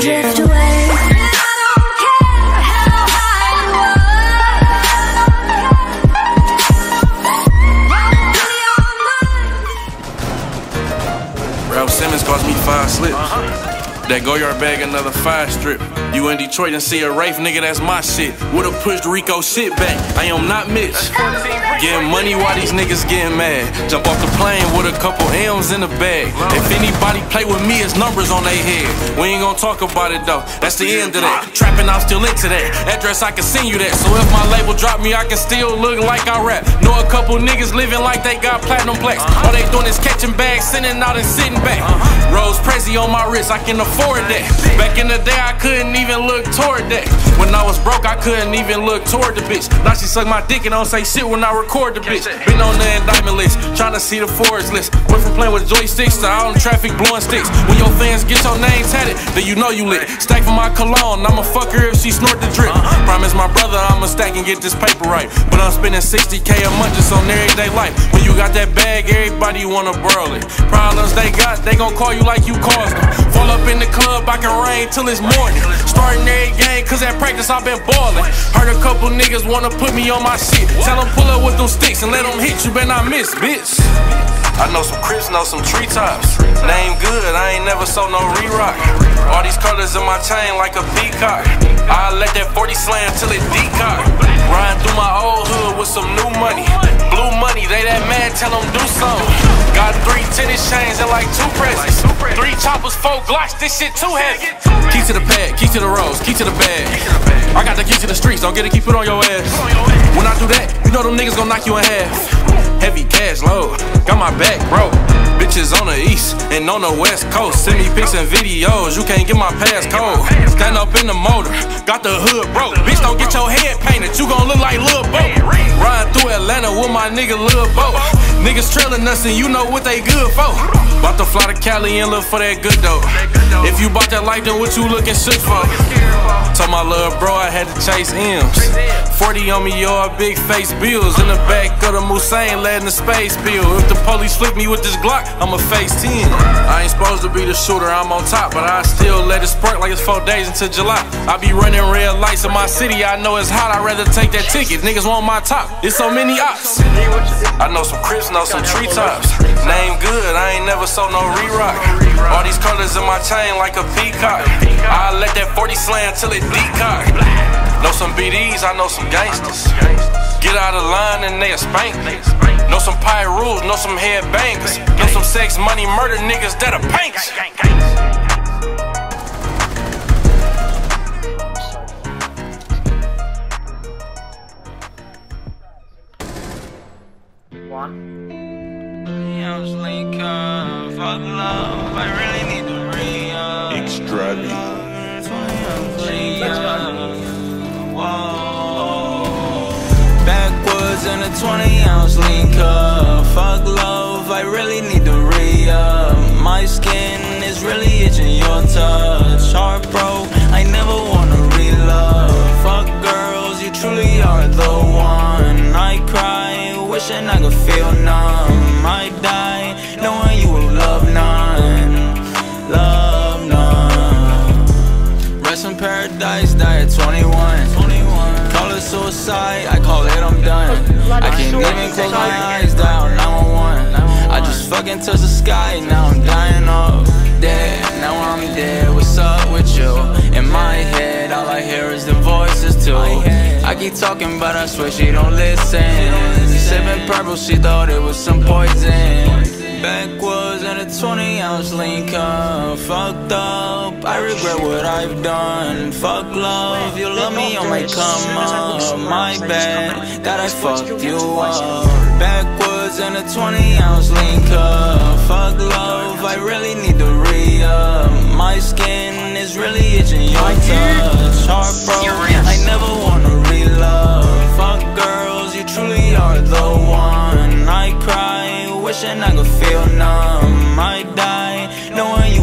drift away. That Goyard bag, another five strip. You in Detroit and see a Rafe, nigga, that's my shit. Would've pushed Rico shit back. I am not Mitch. Getting money while these niggas getting mad. Jump off the plane with a couple M's in the bag. If anybody play with me, it's numbers on their head. We ain't gonna talk about it though. That's the end of that. Trapping, I'm still into that. Address, I can send you that. So if my label drop me, I can still look like I rap. Know a couple niggas living like they got platinum plaques. All they doing is catching bags, sending out and sitting back. Rose Prezi on my wrist, I can afford afford that. Back in the day, I couldn't even look toward that. When I was broke, I couldn't even look toward the bitch. Now she suck my dick and don't say shit when I record the bitch. Been on the indictment list, trying to see the forest list. Went from playing with joysticks to out in traffic blowing sticks. When your fans get your name tatted, then you know you lit. Stack for my cologne, I'ma fuck her if she snort the drip. My brother I'ma stack and get this paper right. But I'm spending 60k a month just on everyday life. When you got that bag, everybody wanna burl it. Problems they got, they gon' call you like you caused them. Fall up in the club, I can rain till it's morning. Starting every game, cause at practice I've been balling. Heard a couple niggas wanna put me on my shit. Tell them pull up with them sticks and let them hit you, better not miss, bitch. I know some crips, know some treetops. Name good, I ain't never sold no re-rock. All these colors in my chain like a peacock. I let that 40 slam till it decock. Riding through my old hood with some new money. Blue money, they that mad, tell them do something. Got three tennis chains and like two presents. Three choppers, four glocks, this shit too heavy. Key to the pad, key to the rose, key to the bag. I got the key to the streets, don't get it, keep it on your ass. When I do that, you know them niggas gon' knock you in half. Heavy cash load, got my back, bro. Bitches on the east and on the west coast. Send me pics and videos, you can't get my passcode. Stand up in the motor, got the hood broke. Bitch, don't get your head painted, you gon' look like Lil Bo. Riding through Atlanta with my nigga Lil Bo. Niggas trailing us and you know what they good for. About to fly to Cali and look for that good dough. If you bought that life, then what you looking shook for? Told my little bro I had to chase M's. 40 on me, y'all big face bills. In the back of the Mulsanne, letting the space bill. If the police flip me with this Glock, I'ma face 10. I ain't supposed to be the shooter, I'm on top, but I still let it spark like it's four days until July. I be running red lights in my city, I know it's hot, I'd rather take that ticket. Niggas want my top, it's so many ops. I know some crips, know some treetops. Name good, I ain't never sold no re-rock. All these colors in my chain like a peacock. I let that 40 slam till it decock. Know some BDs, I know some gangsters. Get out of line and they'll spank me. Know some rules, know some headbangers. Know some sex, money, murder niggas that'll paint Lincoln, fuck love, I really need to re-up. Extravagant. Backwoods in a 20 ounce lean cup. Fuck love, I really need paradise, die at 21. Call it suicide, I call it I'm done. I can't even close my eyes down, 911. I just fucking touch the sky, now I'm dying off. Dead, now I'm dead, what's up with you? In my head, all I hear is the voices too. I keep talking, but I swear she don't listen. Sipping purple, she thought it was some poison. Backwoods in a 20 ounce Lincoln Fucked up, I regret what I've done. Fuck love, you love me, oh I might come up. My bad, that I fucked you up. Backwoods in a 20 ounce Lincoln Fuck love, I really need to re-up. My skin is really itching your touch. Heart broke, I never wanna And I can feel numb. I might die, knowing